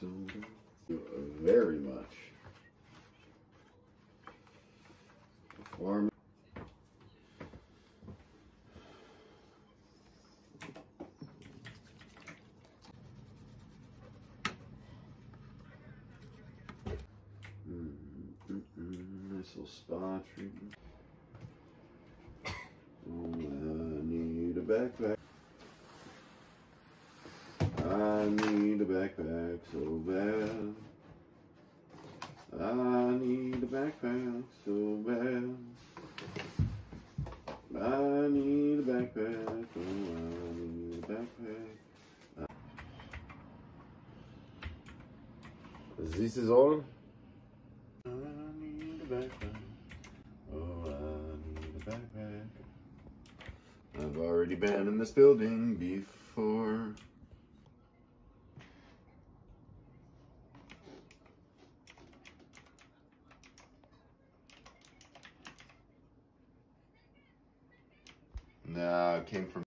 so. Very much. Farm. Mm, mm, mm, nice little spa treatment. Oh, I need a backpack. I need backpack so bad. I need a backpack so bad. I need a backpack. Oh, I need a backpack. This is all. I need a backpack. Oh, I need a backpack. I've already been in this building before. Nah, it came from